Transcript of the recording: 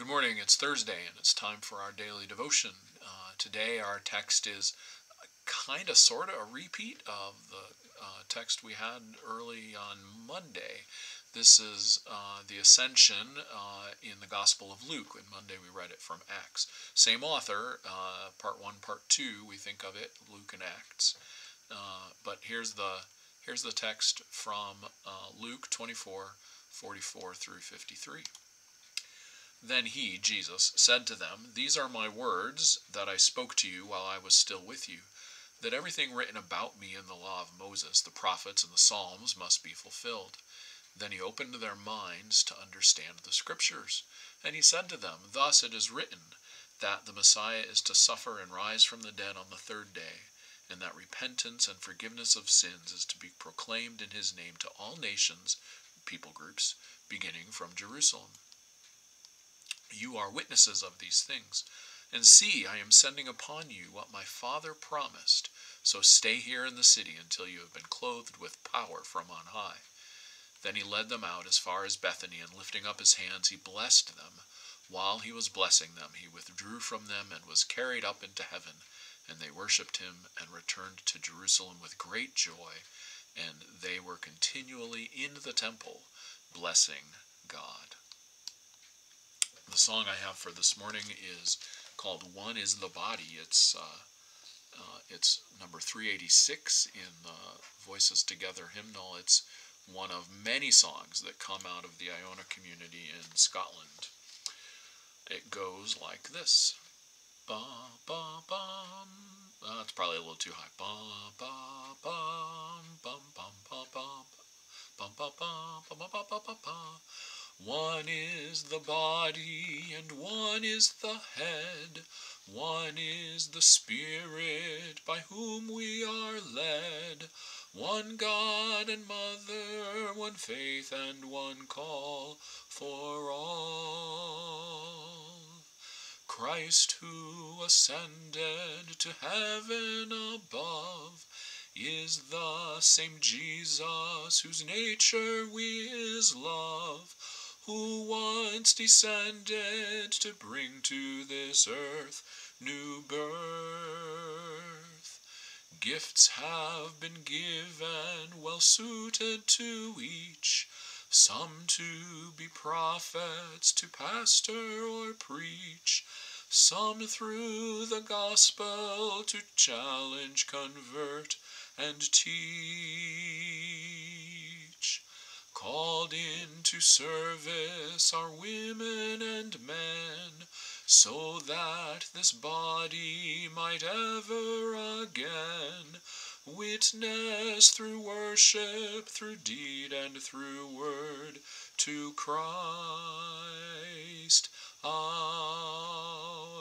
Good morning. It's Thursday and it's time for our daily devotion. Uh, today, our text is kind of, sort of a repeat of the uh, text we had early on Monday. This is uh, the ascension uh, in the Gospel of Luke. And Monday we read it from Acts. Same author, uh, part one, part two. We think of it Luke and Acts. Uh, but here's the here's the text from Luke 24, 44 through 53. Then he, Jesus, said to them, These are my words that I spoke to you while I was still with you, that everything written about me in the law of Moses, the prophets, and the Psalms must be fulfilled. Then he opened their minds to understand the Scriptures. And he said to them, Thus it is written, that the Messiah is to suffer and rise from the dead on the third day, and that repentance and forgiveness of sins is to be proclaimed in his name to all nations, people groups, beginning from Jerusalem. You are witnesses of these things. And see, I am sending upon you what my Father promised. So stay here in the city until you have been clothed with power from on high. Then he led them out as far as Bethany, and lifting up his hands, he blessed them. While he was blessing them, he withdrew from them and was carried up into heaven. And they worshipped him and returned to Jerusalem with great joy. And they were continually in the temple, blessing God. Song I have for this morning is called "One Is the Body." It's uh, uh, it's number 386 in the Voices Together hymnal. It's one of many songs that come out of the Iona community in Scotland. It goes like this. Ba ba bum. Uh, it's probably a little too high. Ba ba bum bum bum bum bum bum bum bum bum bum bum bum bum. One is the body, and one is the head. One is the Spirit by whom we are led. One God and Mother, one faith and one call for all. Christ who ascended to heaven above is the same Jesus whose nature we is love who once descended to bring to this earth new birth. Gifts have been given, well suited to each, some to be prophets, to pastor or preach, some through the gospel to challenge, convert, and teach. Called into service are women and men, so that this body might ever again witness through worship, through deed, and through word to Christ. Our